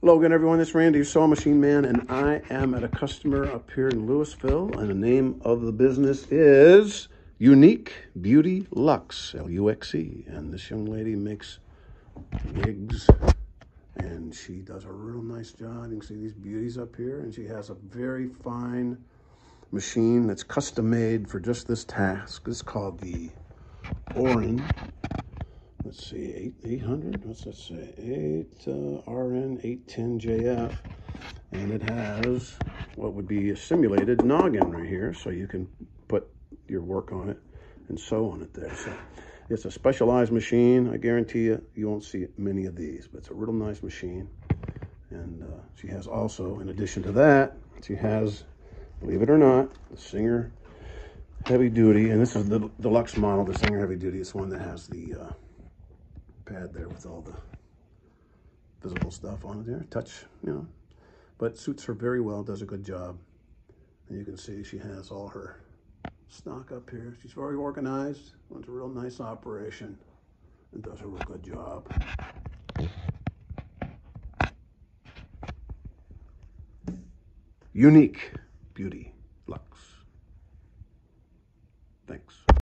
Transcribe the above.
Hello again, everyone. This is Randy, Saw Machine Man, and I am at a customer up here in Louisville, and the name of the business is Unique Beauty Luxe, L-U-X-E, and this young lady makes wigs, and she does a real nice job. You can see these beauties up here, and she has a very fine machine that's custom made for just this task. It's called the Oren see, 8, 800, what's that say? 8 uh, RN 810JF. And it has what would be a simulated noggin right here. So you can put your work on it and sew on it there. So it's a specialized machine. I guarantee you, you won't see many of these, but it's a real nice machine. And uh, she has also, in addition to that, she has, believe it or not, the Singer Heavy Duty. And this is the deluxe model, the Singer Heavy Duty. It's one that has the uh, pad there with all the visible stuff on it there. Touch, you know, but suits her very well, does a good job. And you can see she has all her stock up here. She's very organized, runs a real nice operation, and does a real good job. Unique Beauty Luxe. Thanks.